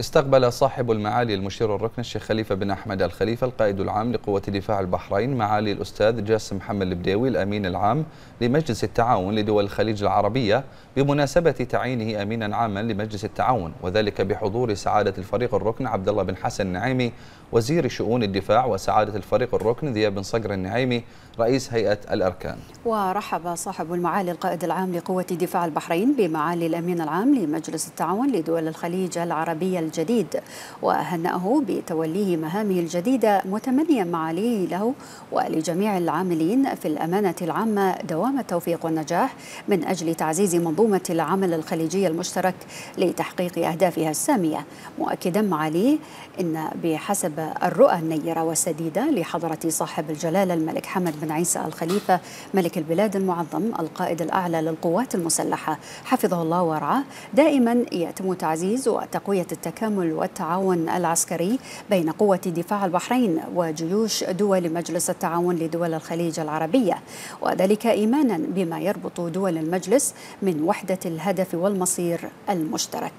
استقبل صاحب المعالي المشير الركن الشيخ خليفة بن أحمد الخليفة القائد العام لقوة دفاع البحرين معالي الأستاذ جاسم محمد البديوي الأمين العام لمجلس التعاون لدول الخليج العربية بمناسبة تعيينه أمينا عاما لمجلس التعاون وذلك بحضور سعادة الفريق الركن عبد الله بن حسن النعيمي وزير شؤون الدفاع وسعادة الفريق الركن ذياب بن صقر النعيمي رئيس هيئة الأركان. ورحب صاحب المعالي القائد العام لقوة دفاع البحرين بمعالي الأمين العام لمجلس التعاون لدول الخليج العربية الجديد وهنأه بتوليه مهامه الجديدة متمنيا معاليه له ولجميع العاملين في الأمانة العامة دوام التوفيق والنجاح من أجل تعزيز منظومة العمل الخليجي المشترك لتحقيق أهدافها السامية. مؤكدا معاليه إن بحسب الرؤى النيرة والسديدة لحضرة صاحب الجلالة الملك حمد بن عيسى الخليفة ملك البلاد المعظم القائد الأعلى للقوات المسلحة. حفظه الله ورعاه. دائما يتم تعزيز وتقوية التكامل والتعاون العسكري بين قوة دفاع البحرين وجيوش دول مجلس التعاون لدول الخليج العربية وذلك إيمانا بما يربط دول المجلس من وحدة الهدف والمصير المشترك.